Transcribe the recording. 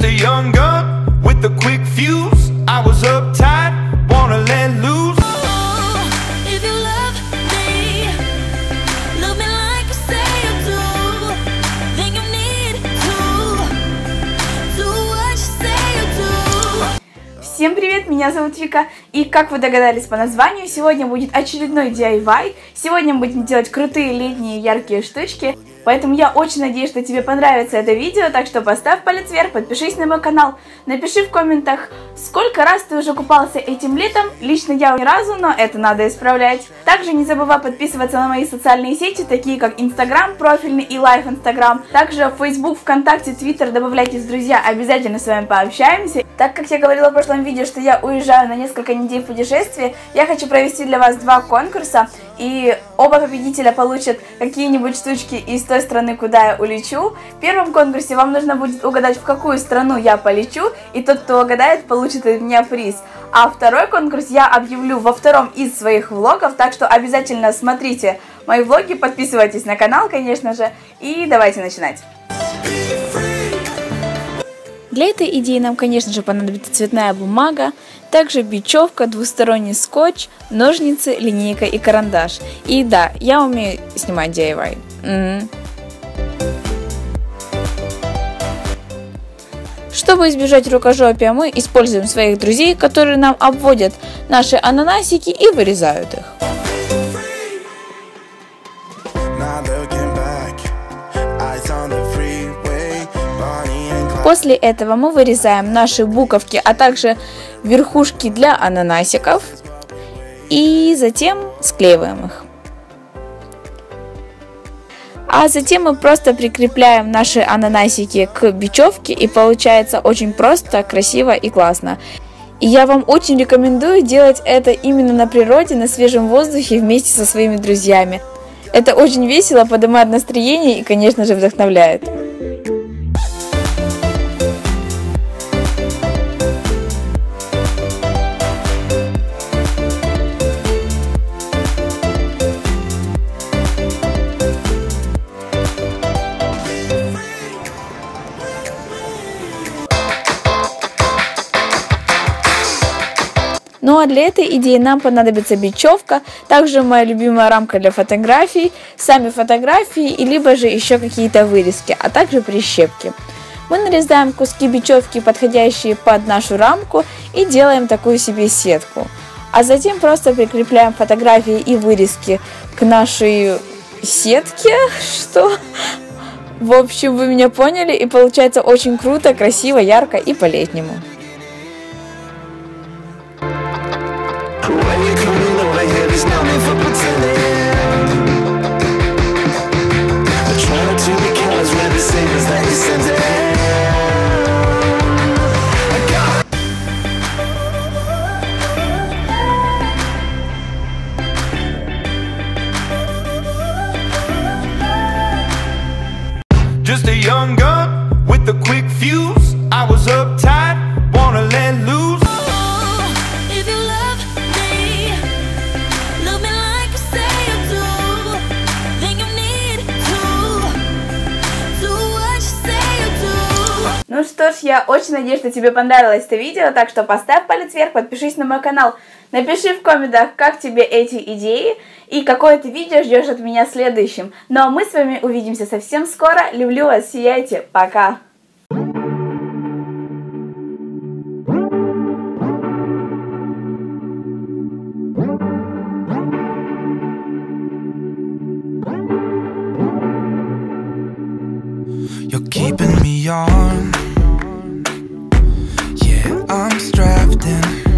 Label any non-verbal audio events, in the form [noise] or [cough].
young gun with a quick fuse. I was uptight, wanna let loose. If you love me, love me like you say you do. Then you need to do what you say you do. Всем привет, меня зовут Вика, и как вы догадались по названию, сегодня будет очередной DIY. Сегодня мы будем делать крутые летние яркие штучки, поэтому я очень надеюсь, что тебе понравится это видео, так что поставь палец вверх, подпишись на мой канал, напиши в комментах, сколько раз ты уже купался этим летом, лично я ни разу, но это надо исправлять. Также не забывай подписываться на мои социальные сети, такие как Инстаграм, профильный и Life Инстаграм, также Facebook, ВКонтакте, Твиттер, добавляйтесь в друзья, обязательно с вами пообщаемся. Так как я говорила в прошлом видео, что я уезжаю на несколько недель в путешествие, я хочу провести для вас два конкурса, и оба победителя получат какие-нибудь штучки из той страны, куда я улечу. В первом конкурсе вам нужно будет угадать, в какую страну я полечу, и тот, кто угадает, получит от меня приз. А второй конкурс я объявлю во втором из своих влогов, так что обязательно смотрите мои влоги, подписывайтесь на канал, конечно же, и давайте начинать. Для этой идеи нам, конечно же, понадобится цветная бумага, также бечевка, двусторонний скотч, ножницы, линейка и карандаш. И да, я умею снимать DIY. Мгм. Чтобы избежать рукожопия, мы используем своих друзей, которые нам обводят наши ананасики и вырезают их. Not looking После этого мы вырезаем наши буковки, а также верхушки для ананасиков и затем склеиваем их. А затем мы просто прикрепляем наши ананасики к бечевке и получается очень просто, красиво и классно. И я вам очень рекомендую делать это именно на природе, на свежем воздухе вместе со своими друзьями. Это очень весело, поднимает настроение и, конечно же, вдохновляет. Ну а для этой идеи нам понадобится бечевка, также моя любимая рамка для фотографий, сами фотографии и либо же еще какие-то вырезки, а также прищепки. Мы нарезаем куски бечевки, подходящие под нашу рамку и делаем такую себе сетку. А затем просто прикрепляем фотографии и вырезки к нашей сетке, [laughs] что... В общем, вы меня поняли, и получается очень круто, красиво, ярко и по-летнему. For pretending. But try not to be with the Just a young gun with a quick fuse. I was uptight, я очень надеюсь, что тебе понравилось это видео, так что поставь палец вверх, подпишись на мой канал, напиши в комментах, как тебе эти идеи и какое ты видео ждешь от меня следующим. Ну а мы с вами увидимся совсем скоро. Люблю вас, сияйте, пока! You're keeping me on. down.